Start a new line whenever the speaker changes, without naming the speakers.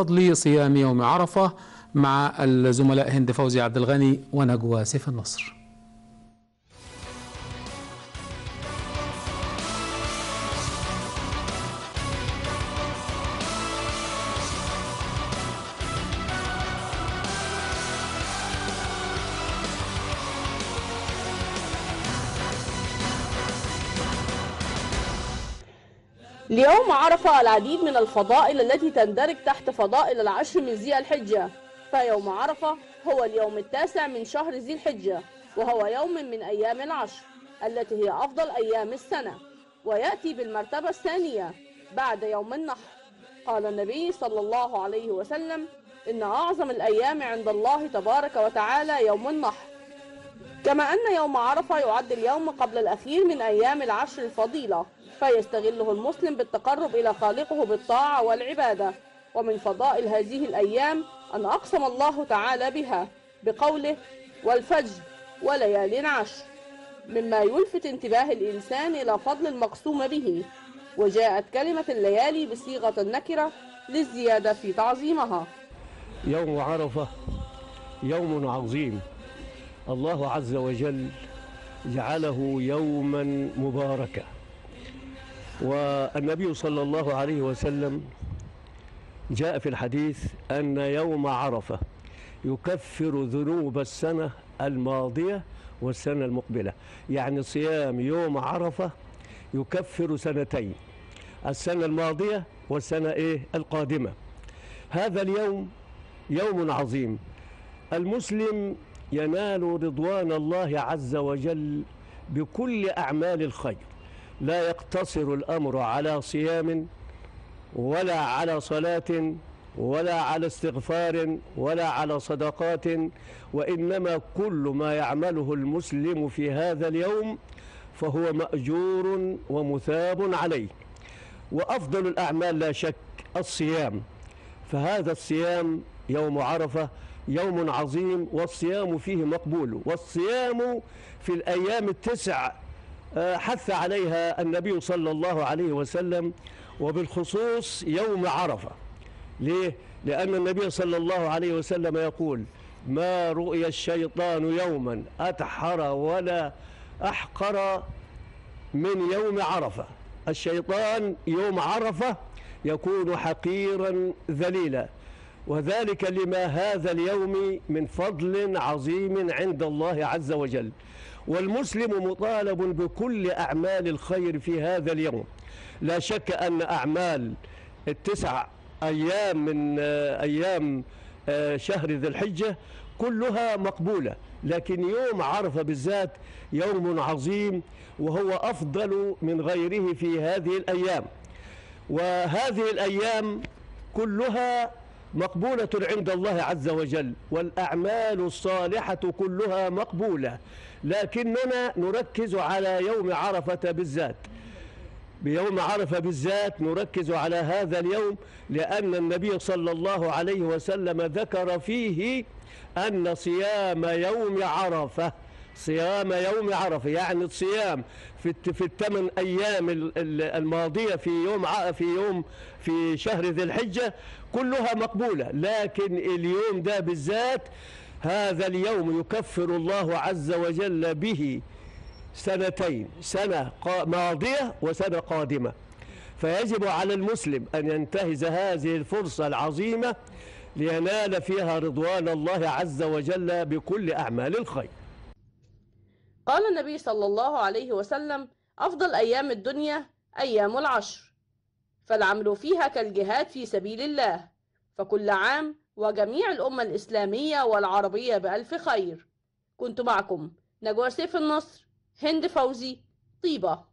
فضل صيام يوم عرفة مع الزملاء هند فوزي عبد الغني ونجوى سيف النصر.
ليوم عرفة العديد من الفضائل التي تندرج تحت فضائل العشر من ذي الحجة. فيوم عرفة هو اليوم التاسع من شهر ذي الحجة وهو يوم من أيام العشر التي هي أفضل أيام السنة ويأتي بالمرتبة الثانية بعد يوم النحر. قال النبي صلى الله عليه وسلم إن أعظم الأيام عند الله تبارك وتعالى يوم النحر. كما أن يوم عرفة يعد اليوم قبل الأخير من أيام العشر الفضيلة. فيستغله المسلم بالتقرب إلى خالقه بالطاعة والعبادة؟ ومن فضائل هذه الأيام أن أقسم الله تعالى بها بقوله والفجر وليال عشر مما يلفت انتباه الإنسان إلى فضل المقسوم به. وجاءت كلمة الليالي بصيغة النكرة للزيادة في تعظيمها.
يوم عرفة يوم عظيم. الله عز وجل جعله يوما مباركا. والنبي صلى الله عليه وسلم جاء في الحديث أن يوم عرفة يكفر ذنوب السنة الماضية والسنة المقبلة. يعني صيام يوم عرفة يكفر سنتين السنة الماضية والسنة إيه؟ القادمة. هذا اليوم يوم عظيم. المسلم ينال رضوان الله عز وجل بكل أعمال الخير. لا يقتصر الأمر على صيام ولا على صلاة ولا على استغفار ولا على صدقات وإنما كل ما يعمله المسلم في هذا اليوم فهو مأجور ومثاب عليه. وأفضل الأعمال لا شك الصيام. فهذا الصيام يوم عرفة يوم عظيم والصيام فيه مقبول. والصيام في الأيام التسع حث عليها النبي صلى الله عليه وسلم وبالخصوص يوم عرفة. ليه؟ لأن النبي صلى الله عليه وسلم يقول ما رؤي الشيطان يوما أتحر ولا أحقر من يوم عرفة. الشيطان يوم عرفة يكون حقيرا ذليلا. وذلك لما هذا اليوم من فضل عظيم عند الله عز وجل. والمسلم مطالب بكل أعمال الخير في هذا اليوم. لا شك أن أعمال التسع أيام من أيام شهر ذي الحجة كلها مقبولة. لكن يوم عرفة بالذات يوم عظيم وهو أفضل من غيره في هذه الأيام. وهذه الأيام كلها مقبولة عند الله عز وجل والأعمال الصالحة كلها مقبولة. لكننا نركز على يوم عرفة بالذات. بيوم عرفة بالذات نركز على هذا اليوم لأن النبي صلى الله عليه وسلم ذكر فيه أن صيام يوم عرفة. صيام يوم عرفة يعني الصيام في في الثمان أيام الماضية في يوم في يوم في شهر ذي الحجة كلها مقبولة. لكن اليوم ده بالذات هذا اليوم يكفر الله عز وجل به سنتين سنة ماضية وسنة قادمة. فيجب على المسلم أن ينتهز هذه الفرصة العظيمة لينال فيها رضوان الله عز وجل بكل أعمال الخير.
قال النبي صلى الله عليه وسلم أفضل أيام الدنيا أيام العشر. فالعمل فيها كالجهاد في سبيل الله. فكل عام وجميع الأمة الإسلامية والعربية بألف خير. كنت معكم نجوى سيف النصر هند فوزي طيبة.